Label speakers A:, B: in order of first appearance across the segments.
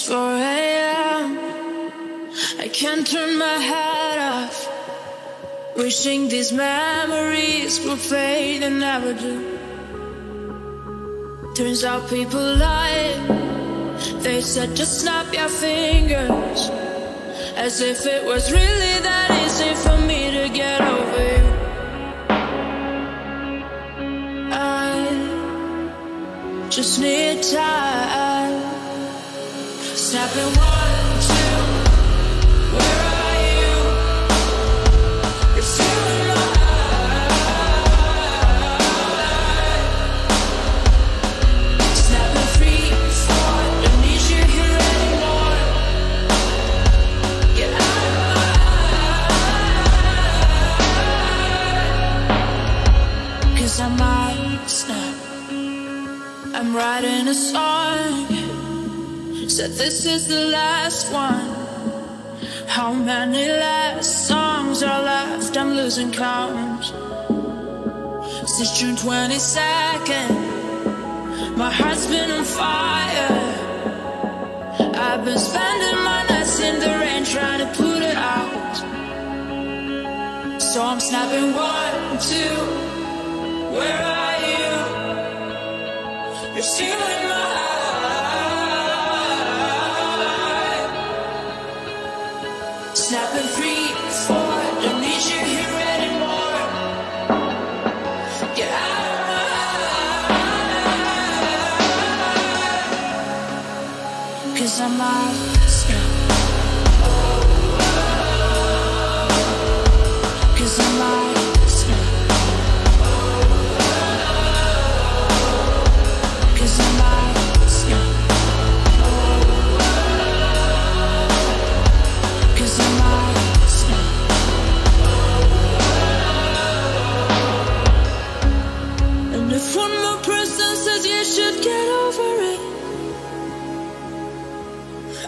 A: 4 a.m. I can't turn my head off. Wishing these memories would fade and never do. Turns out people lie. They said just snap your fingers. As if it was really that easy for me to get over you. I just need time. Snapping one, two. Where are you? Need you my eyes. Cause I might snap. I'm writing a song. Said this is the last one. How many last songs are left? I'm losing count. Since June 22nd, my heart's been on fire. I've been spending my nights in the rain trying to put it out. So I'm snapping one, two. Where Snapping three, four. Don't need you here anymore. Get out. Cause I'm out. Cause I'm out.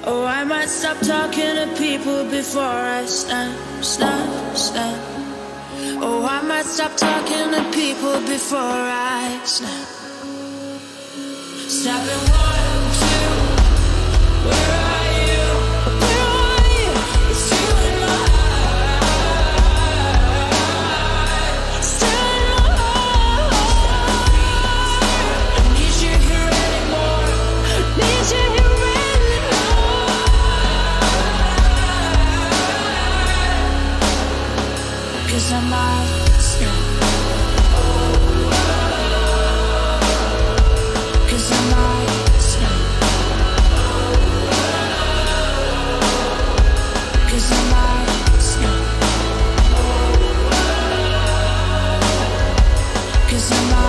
A: Oh, I might stop talking to people before I snap, snap, snap. Oh, I might stop talking to people before I snap. Snapping one, two. Where I'm out. Snap. Cause I'm out.